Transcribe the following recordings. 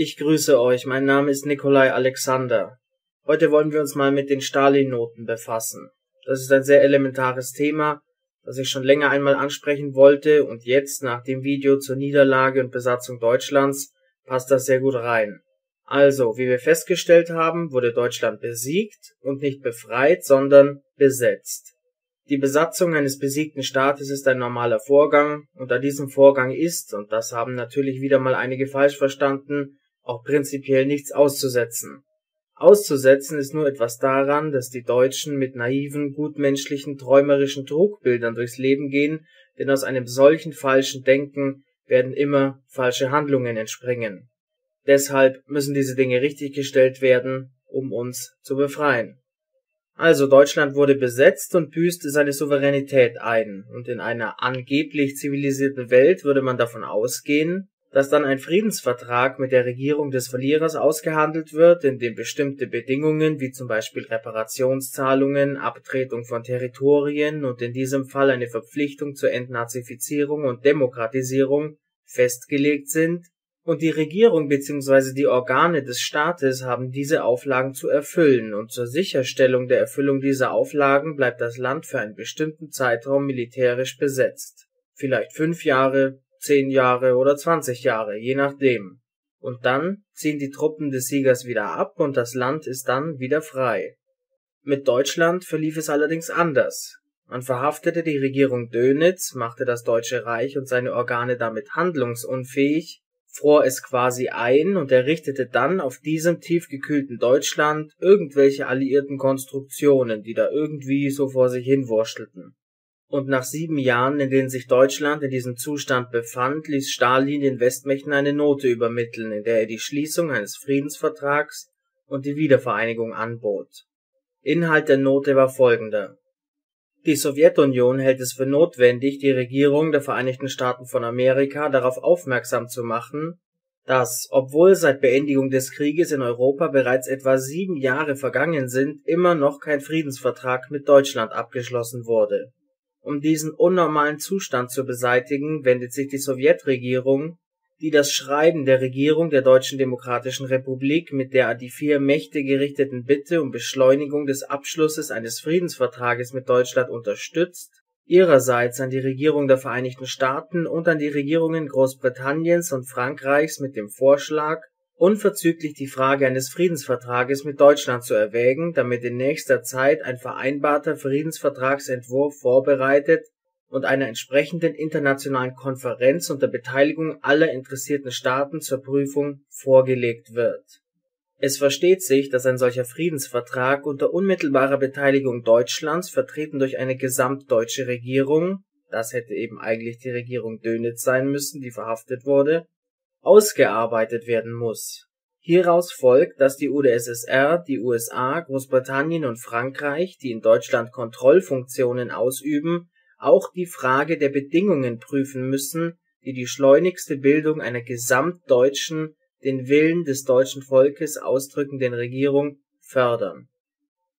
Ich grüße euch, mein Name ist Nikolai Alexander. Heute wollen wir uns mal mit den Stalin-Noten befassen. Das ist ein sehr elementares Thema, das ich schon länger einmal ansprechen wollte und jetzt nach dem Video zur Niederlage und Besatzung Deutschlands passt das sehr gut rein. Also, wie wir festgestellt haben, wurde Deutschland besiegt und nicht befreit, sondern besetzt. Die Besatzung eines besiegten Staates ist ein normaler Vorgang, und an diesem Vorgang ist, und das haben natürlich wieder mal einige falsch verstanden, auch prinzipiell nichts auszusetzen. Auszusetzen ist nur etwas daran, dass die Deutschen mit naiven, gutmenschlichen, träumerischen Trugbildern durchs Leben gehen, denn aus einem solchen falschen Denken werden immer falsche Handlungen entspringen. Deshalb müssen diese Dinge richtiggestellt werden, um uns zu befreien. Also Deutschland wurde besetzt und büßte seine Souveränität ein, und in einer angeblich zivilisierten Welt würde man davon ausgehen, dass dann ein Friedensvertrag mit der Regierung des Verlierers ausgehandelt wird, in dem bestimmte Bedingungen wie zum Beispiel Reparationszahlungen, Abtretung von Territorien und in diesem Fall eine Verpflichtung zur Entnazifizierung und Demokratisierung festgelegt sind und die Regierung bzw. die Organe des Staates haben diese Auflagen zu erfüllen, und zur Sicherstellung der Erfüllung dieser Auflagen bleibt das Land für einen bestimmten Zeitraum militärisch besetzt. Vielleicht fünf Jahre, zehn Jahre oder zwanzig Jahre, je nachdem. Und dann ziehen die Truppen des Siegers wieder ab und das Land ist dann wieder frei. Mit Deutschland verlief es allerdings anders. Man verhaftete die Regierung Dönitz, machte das Deutsche Reich und seine Organe damit handlungsunfähig fror es quasi ein und errichtete dann auf diesem tiefgekühlten Deutschland irgendwelche alliierten Konstruktionen, die da irgendwie so vor sich hinwurschtelten. Und nach sieben Jahren, in denen sich Deutschland in diesem Zustand befand, ließ Stalin den Westmächten eine Note übermitteln, in der er die Schließung eines Friedensvertrags und die Wiedervereinigung anbot. Inhalt der Note war folgender die Sowjetunion hält es für notwendig, die Regierung der Vereinigten Staaten von Amerika darauf aufmerksam zu machen, dass, obwohl seit Beendigung des Krieges in Europa bereits etwa sieben Jahre vergangen sind, immer noch kein Friedensvertrag mit Deutschland abgeschlossen wurde. Um diesen unnormalen Zustand zu beseitigen, wendet sich die Sowjetregierung die das Schreiben der Regierung der Deutschen Demokratischen Republik mit der an die vier Mächte gerichteten Bitte um Beschleunigung des Abschlusses eines Friedensvertrages mit Deutschland unterstützt, ihrerseits an die Regierung der Vereinigten Staaten und an die Regierungen Großbritanniens und Frankreichs mit dem Vorschlag, unverzüglich die Frage eines Friedensvertrages mit Deutschland zu erwägen, damit in nächster Zeit ein vereinbarter Friedensvertragsentwurf vorbereitet und einer entsprechenden internationalen Konferenz unter Beteiligung aller interessierten Staaten zur Prüfung vorgelegt wird. Es versteht sich, dass ein solcher Friedensvertrag unter unmittelbarer Beteiligung Deutschlands, vertreten durch eine gesamtdeutsche Regierung das hätte eben eigentlich die Regierung Dönitz sein müssen, die verhaftet wurde, ausgearbeitet werden muss. Hieraus folgt, dass die UdSSR, die USA, Großbritannien und Frankreich, die in Deutschland Kontrollfunktionen ausüben, auch die Frage der Bedingungen prüfen müssen, die die schleunigste Bildung einer gesamtdeutschen, den Willen des deutschen Volkes ausdrückenden Regierung fördern.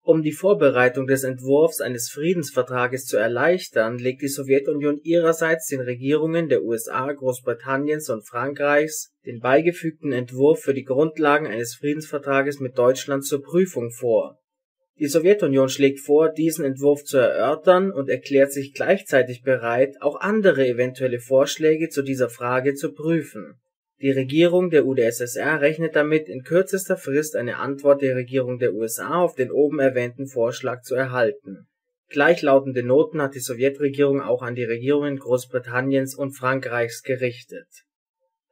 Um die Vorbereitung des Entwurfs eines Friedensvertrages zu erleichtern, legt die Sowjetunion ihrerseits den Regierungen der USA, Großbritanniens und Frankreichs den beigefügten Entwurf für die Grundlagen eines Friedensvertrages mit Deutschland zur Prüfung vor die Sowjetunion schlägt vor, diesen Entwurf zu erörtern und erklärt sich gleichzeitig bereit, auch andere eventuelle Vorschläge zu dieser Frage zu prüfen. Die Regierung der UdSSR rechnet damit, in kürzester Frist eine Antwort der Regierung der USA auf den oben erwähnten Vorschlag zu erhalten. Gleichlautende Noten hat die Sowjetregierung auch an die Regierungen Großbritanniens und Frankreichs gerichtet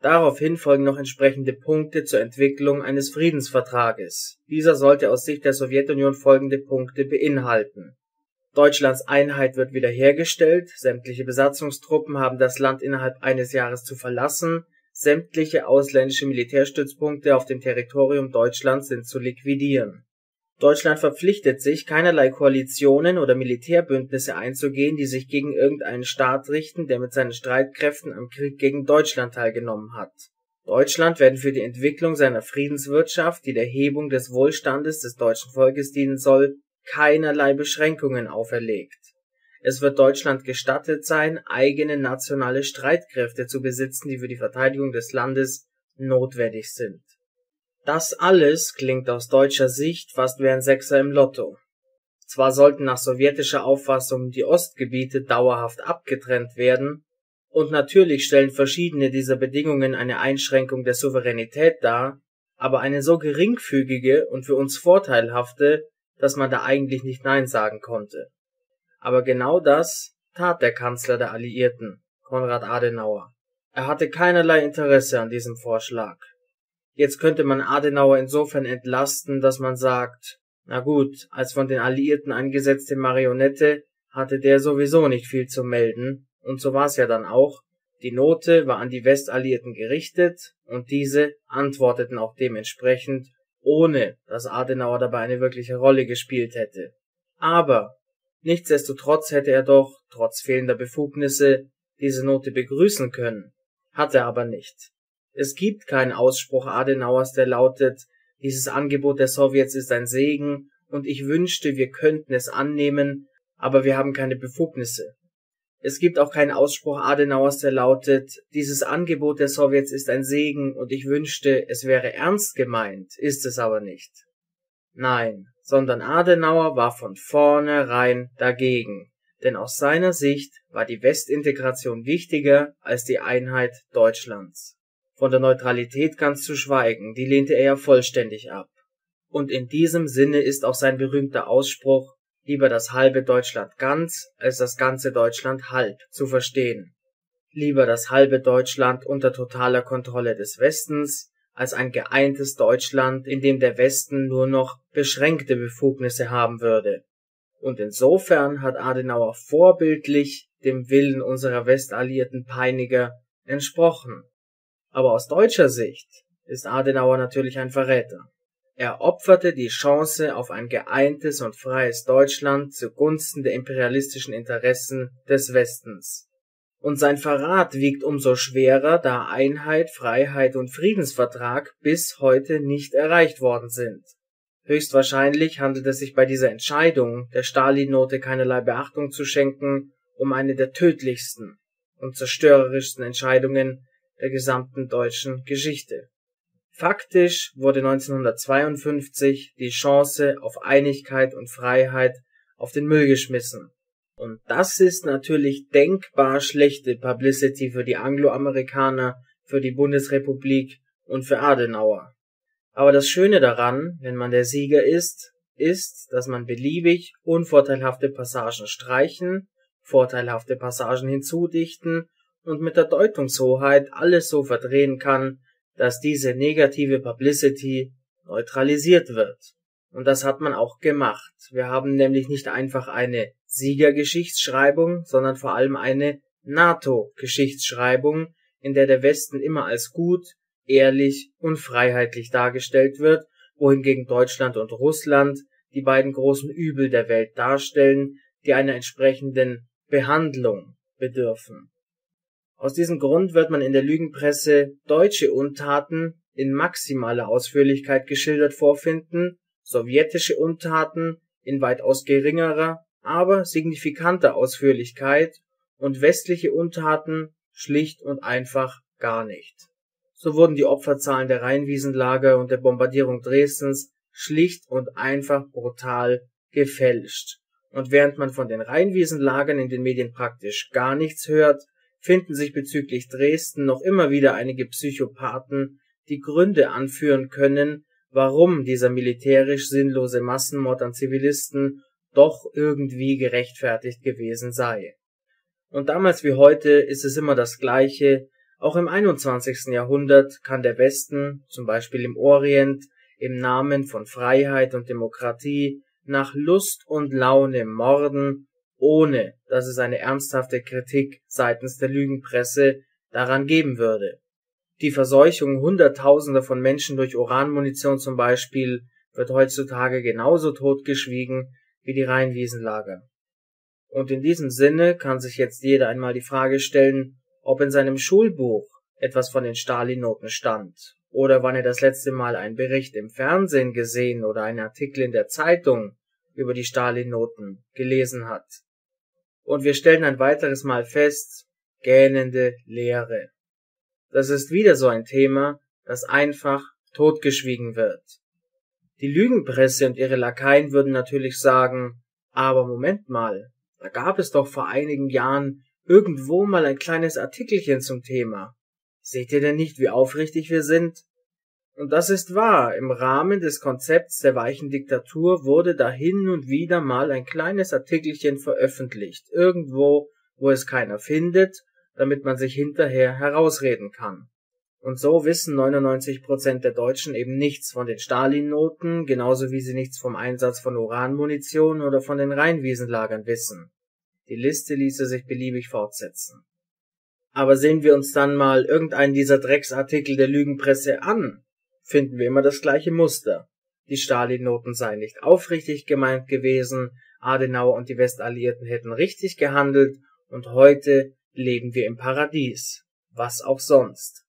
Daraufhin folgen noch entsprechende Punkte zur Entwicklung eines Friedensvertrages. Dieser sollte aus Sicht der Sowjetunion folgende Punkte beinhalten: Deutschlands Einheit wird wiederhergestellt, sämtliche Besatzungstruppen haben das Land innerhalb eines Jahres zu verlassen, sämtliche ausländische Militärstützpunkte auf dem Territorium Deutschlands sind zu liquidieren Deutschland verpflichtet sich, keinerlei Koalitionen oder Militärbündnisse einzugehen, die sich gegen irgendeinen Staat richten, der mit seinen Streitkräften am Krieg gegen Deutschland teilgenommen hat. Deutschland werden für die Entwicklung seiner Friedenswirtschaft, die der Hebung des Wohlstandes des deutschen Volkes dienen soll, keinerlei Beschränkungen auferlegt. Es wird Deutschland gestattet sein, eigene nationale Streitkräfte zu besitzen, die für die Verteidigung des Landes notwendig sind Das alles klingt aus deutscher Sicht fast wie ein Sechser im Lotto. Zwar sollten nach sowjetischer Auffassung die Ostgebiete dauerhaft abgetrennt werden, und natürlich stellen verschiedene dieser Bedingungen eine Einschränkung der Souveränität dar, aber eine so geringfügige und für uns vorteilhafte, dass man da eigentlich nicht Nein sagen konnte. Aber genau das tat der Kanzler der Alliierten, Konrad Adenauer. Er hatte keinerlei Interesse an diesem Vorschlag. Jetzt könnte man Adenauer insofern entlasten, dass man sagt, na gut, als von den Alliierten eingesetzte Marionette hatte der sowieso nicht viel zu melden, und so war's ja dann auch. Die Note war an die Westalliierten gerichtet, und diese antworteten auch dementsprechend, ohne dass Adenauer dabei eine wirkliche Rolle gespielt hätte. Aber nichtsdestotrotz hätte er doch, trotz fehlender Befugnisse, diese Note begrüßen können, hat er aber nicht. Es gibt keinen Ausspruch Adenauers, der lautet, dieses Angebot der Sowjets ist ein Segen und ich wünschte, wir könnten es annehmen, aber wir haben keine Befugnisse. Es gibt auch keinen Ausspruch Adenauers, der lautet, dieses Angebot der Sowjets ist ein Segen und ich wünschte, es wäre ernst gemeint, ist es aber nicht. Nein, sondern Adenauer war von vornherein dagegen, denn aus seiner Sicht war die Westintegration wichtiger als die Einheit Deutschlands. Von der Neutralität ganz zu schweigen, die lehnte er ja vollständig ab. Und in diesem Sinne ist auch sein berühmter Ausspruch lieber das halbe Deutschland ganz als das ganze Deutschland halb zu verstehen. Lieber das halbe Deutschland unter totaler Kontrolle des Westens als ein geeintes Deutschland, in dem der Westen nur noch beschränkte Befugnisse haben würde. Und insofern hat Adenauer vorbildlich dem Willen unserer westalliierten Peiniger entsprochen. Aber aus deutscher Sicht ist Adenauer natürlich ein Verräter. Er opferte die Chance auf ein geeintes und freies Deutschland zugunsten der imperialistischen Interessen des Westens. Und sein Verrat wiegt umso schwerer, da Einheit, Freiheit und Friedensvertrag bis heute nicht erreicht worden sind. Höchstwahrscheinlich handelt es sich bei dieser Entscheidung, der Stalin-Note keinerlei Beachtung zu schenken, um eine der tödlichsten und zerstörerischsten Entscheidungen der gesamten deutschen Geschichte. Faktisch wurde 1952 die Chance auf Einigkeit und Freiheit auf den Müll geschmissen. Und das ist natürlich denkbar schlechte Publicity für die Angloamerikaner, für die Bundesrepublik und für Adenauer. Aber das Schöne daran, wenn man der Sieger ist, ist, dass man beliebig unvorteilhafte Passagen streichen, vorteilhafte Passagen hinzudichten und mit der Deutungshoheit alles so verdrehen kann, dass diese negative Publicity neutralisiert wird. Und das hat man auch gemacht. Wir haben nämlich nicht einfach eine Siegergeschichtsschreibung, sondern vor allem eine NATO-Geschichtsschreibung, in der der Westen immer als gut, ehrlich und freiheitlich dargestellt wird, wohingegen Deutschland und Russland die beiden großen Übel der Welt darstellen, die einer entsprechenden Behandlung bedürfen. Aus diesem Grund wird man in der Lügenpresse deutsche Untaten in maximaler Ausführlichkeit geschildert vorfinden, sowjetische Untaten in weitaus geringerer, aber signifikanter Ausführlichkeit und westliche Untaten schlicht und einfach gar nicht. So wurden die Opferzahlen der Rheinwiesenlager und der Bombardierung Dresdens schlicht und einfach brutal gefälscht. Und während man von den Rheinwiesenlagern in den Medien praktisch gar nichts hört, finden sich bezüglich Dresden noch immer wieder einige Psychopathen, die Gründe anführen können, warum dieser militärisch sinnlose Massenmord an Zivilisten doch irgendwie gerechtfertigt gewesen sei. Und damals wie heute ist es immer das Gleiche, auch im 21. Jahrhundert kann der Westen, zum Beispiel im Orient, im Namen von Freiheit und Demokratie nach Lust und Laune morden ohne dass es eine ernsthafte Kritik seitens der Lügenpresse daran geben würde. Die Verseuchung Hunderttausender von Menschen durch Uranmunition zum Beispiel wird heutzutage genauso totgeschwiegen wie die Rheinwiesenlager. Und in diesem Sinne kann sich jetzt jeder einmal die Frage stellen, ob in seinem Schulbuch etwas von den Stalin-Noten stand, oder wann er das letzte Mal einen Bericht im Fernsehen gesehen oder einen Artikel in der Zeitung über die Stalin-Noten gelesen hat und wir stellen ein weiteres Mal fest, gähnende Leere. Das ist wieder so ein Thema, das einfach totgeschwiegen wird. Die Lügenpresse und ihre Lakaien würden natürlich sagen, aber Moment mal, da gab es doch vor einigen Jahren irgendwo mal ein kleines Artikelchen zum Thema. Seht ihr denn nicht, wie aufrichtig wir sind? Und das ist wahr, im Rahmen des Konzepts der weichen Diktatur wurde da hin und wieder mal ein kleines Artikelchen veröffentlicht, irgendwo, wo es keiner findet, damit man sich hinterher herausreden kann. Und so wissen 99 Prozent der Deutschen eben nichts von den Stalin-Noten, genauso wie sie nichts vom Einsatz von Uranmunition oder von den Rheinwiesenlagern wissen. Die Liste ließe sich beliebig fortsetzen. Aber sehen wir uns dann mal irgendeinen dieser Drecksartikel der Lügenpresse an, finden wir immer das gleiche Muster. Die Stalin-Noten seien nicht aufrichtig gemeint gewesen, Adenauer und die Westalliierten hätten richtig gehandelt und heute leben wir im Paradies. Was auch sonst.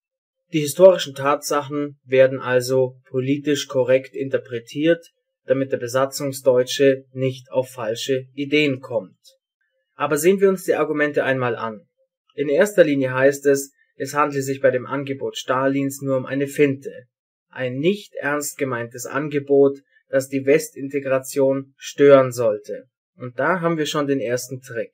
Die historischen Tatsachen werden also politisch korrekt interpretiert, damit der Besatzungsdeutsche nicht auf falsche Ideen kommt. Aber sehen wir uns die Argumente einmal an. In erster Linie heißt es, es handle sich bei dem Angebot Stalins nur um eine Finte. Ein nicht ernst gemeintes Angebot, das die Westintegration stören sollte. Und da haben wir schon den ersten Trick.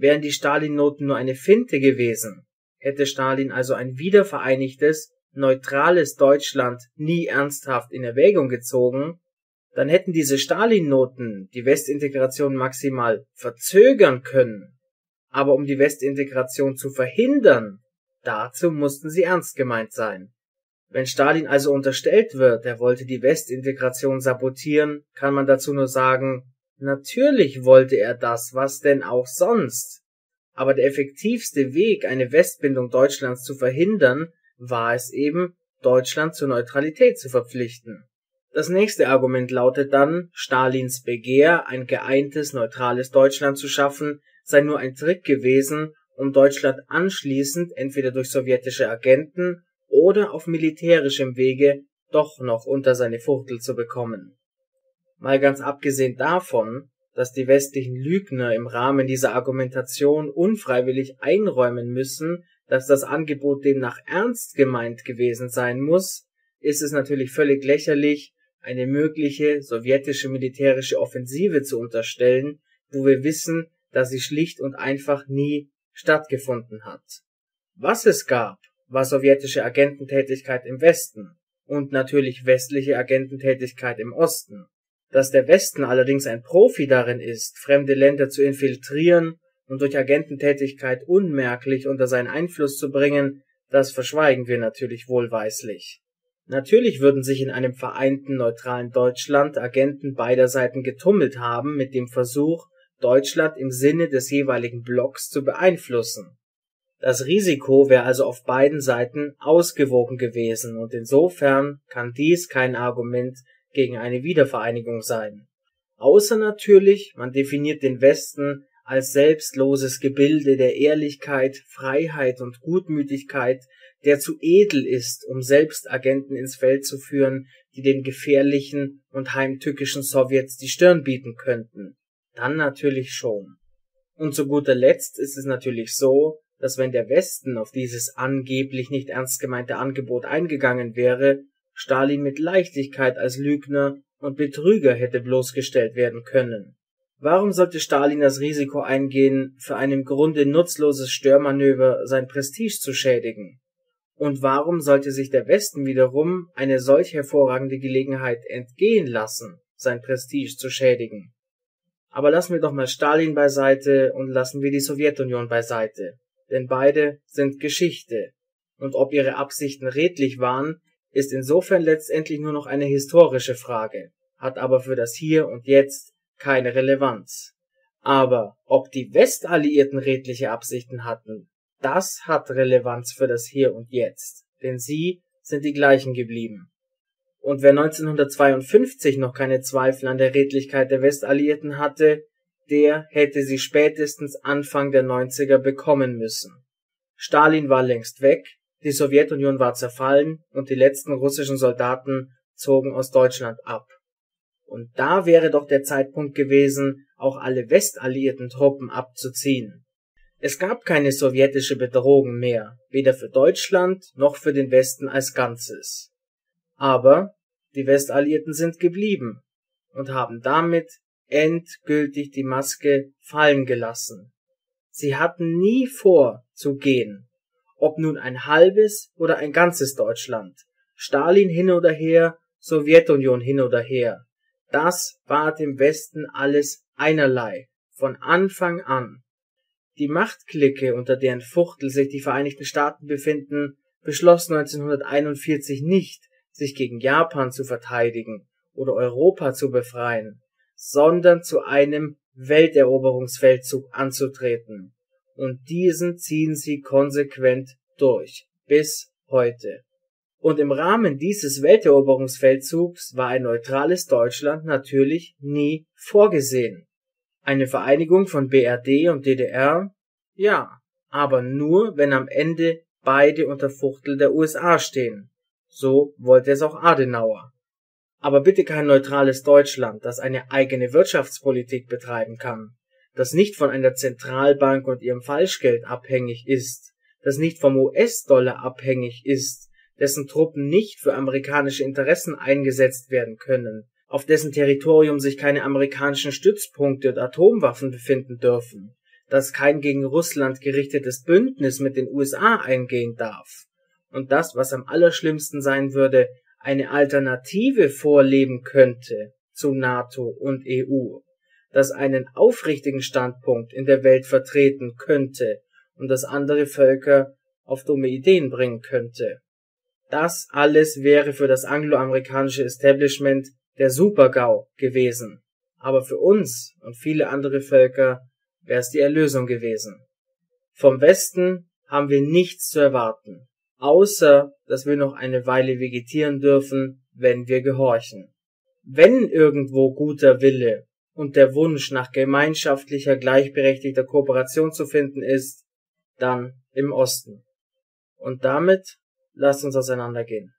Wären die Stalin-Noten nur eine Finte gewesen, hätte Stalin also ein wiedervereinigtes, neutrales Deutschland nie ernsthaft in Erwägung gezogen, dann hätten diese Stalin-Noten die Westintegration maximal verzögern können. Aber um die Westintegration zu verhindern, dazu mussten sie ernst gemeint sein. Wenn Stalin also unterstellt wird, er wollte die Westintegration sabotieren, kann man dazu nur sagen, natürlich wollte er das, was denn auch sonst. Aber der effektivste Weg, eine Westbindung Deutschlands zu verhindern, war es eben, Deutschland zur Neutralität zu verpflichten. Das nächste Argument lautet dann, Stalins Begehr, ein geeintes, neutrales Deutschland zu schaffen, sei nur ein Trick gewesen, um Deutschland anschließend entweder durch sowjetische Agenten oder auf militärischem Wege doch noch unter seine Fuchtel zu bekommen. Mal ganz abgesehen davon, dass die westlichen Lügner im Rahmen dieser Argumentation unfreiwillig einräumen müssen, dass das Angebot demnach ernst gemeint gewesen sein muss, ist es natürlich völlig lächerlich, eine mögliche sowjetische militärische Offensive zu unterstellen, wo wir wissen, dass sie schlicht und einfach nie stattgefunden hat. Was es gab, war sowjetische Agententätigkeit im Westen und natürlich westliche Agententätigkeit im Osten. Dass der Westen allerdings ein Profi darin ist, fremde Länder zu infiltrieren und durch Agententätigkeit unmerklich unter seinen Einfluss zu bringen, das verschweigen wir natürlich wohlweislich. Natürlich würden sich in einem vereinten neutralen Deutschland Agenten beider Seiten getummelt haben mit dem Versuch, Deutschland im Sinne des jeweiligen Blocks zu beeinflussen. Das Risiko wäre also auf beiden Seiten ausgewogen gewesen und insofern kann dies kein Argument gegen eine Wiedervereinigung sein. Außer natürlich, man definiert den Westen als selbstloses Gebilde der Ehrlichkeit, Freiheit und Gutmütigkeit, der zu edel ist, um selbst Agenten ins Feld zu führen, die den gefährlichen und heimtückischen Sowjets die Stirn bieten könnten. Dann natürlich schon. Und zu guter Letzt ist es natürlich so, dass wenn der Westen auf dieses angeblich nicht ernst gemeinte Angebot eingegangen wäre, Stalin mit Leichtigkeit als Lügner und Betrüger hätte bloßgestellt werden können. Warum sollte Stalin das Risiko eingehen, für ein im Grunde nutzloses Störmanöver sein Prestige zu schädigen? Und warum sollte sich der Westen wiederum eine solch hervorragende Gelegenheit entgehen lassen, sein Prestige zu schädigen? Aber lassen wir doch mal Stalin beiseite und lassen wir die Sowjetunion beiseite, denn beide sind Geschichte, und ob ihre Absichten redlich waren, ist insofern letztendlich nur noch eine historische Frage, hat aber für das Hier und Jetzt keine Relevanz. Aber ob die Westalliierten redliche Absichten hatten, das hat Relevanz für das Hier und Jetzt, denn sie sind die gleichen geblieben. Und wer 1952 noch keine Zweifel an der Redlichkeit der Westalliierten hatte, der hätte sie spätestens Anfang der 90er bekommen müssen. Stalin war längst weg, die Sowjetunion war zerfallen und die letzten russischen Soldaten zogen aus Deutschland ab. Und da wäre doch der Zeitpunkt gewesen, auch alle westalliierten Truppen abzuziehen. Es gab keine sowjetische Bedrohung mehr, weder für Deutschland noch für den Westen als Ganzes. Aber die Westalliierten sind geblieben und haben damit endgültig die Maske fallen gelassen. Sie hatten nie vor zu gehen, ob nun ein halbes oder ein ganzes Deutschland, Stalin hin oder her, Sowjetunion hin oder her. Das war dem Westen alles einerlei, von Anfang an. Die Machtklicke, unter deren Fuchtel sich die Vereinigten Staaten befinden, beschloss 1941 nicht, sich gegen Japan zu verteidigen oder Europa zu befreien, sondern zu einem Welteroberungsfeldzug anzutreten. Und diesen ziehen sie konsequent durch, bis heute. Und im Rahmen dieses Welteroberungsfeldzugs war ein neutrales Deutschland natürlich nie vorgesehen. Eine Vereinigung von BRD und DDR? Ja, aber nur, wenn am Ende beide unter Fuchtel der USA stehen. So wollte es auch Adenauer. Aber bitte kein neutrales Deutschland, das eine eigene Wirtschaftspolitik betreiben kann, das nicht von einer Zentralbank und ihrem Falschgeld abhängig ist, das nicht vom US-Dollar abhängig ist, dessen Truppen nicht für amerikanische Interessen eingesetzt werden können, auf dessen Territorium sich keine amerikanischen Stützpunkte und Atomwaffen befinden dürfen, das kein gegen Russland gerichtetes Bündnis mit den USA eingehen darf. Und das, was am allerschlimmsten sein würde, eine Alternative vorleben könnte zu NATO und EU, das einen aufrichtigen Standpunkt in der Welt vertreten könnte und das andere Völker auf dumme Ideen bringen könnte. Das alles wäre für das angloamerikanische Establishment der Supergau gewesen, aber für uns und viele andere Völker wäre es die Erlösung gewesen. Vom Westen haben wir nichts zu erwarten außer dass wir noch eine Weile vegetieren dürfen, wenn wir gehorchen. Wenn irgendwo guter Wille und der Wunsch nach gemeinschaftlicher, gleichberechtigter Kooperation zu finden ist, dann im Osten. Und damit lasst uns auseinandergehen.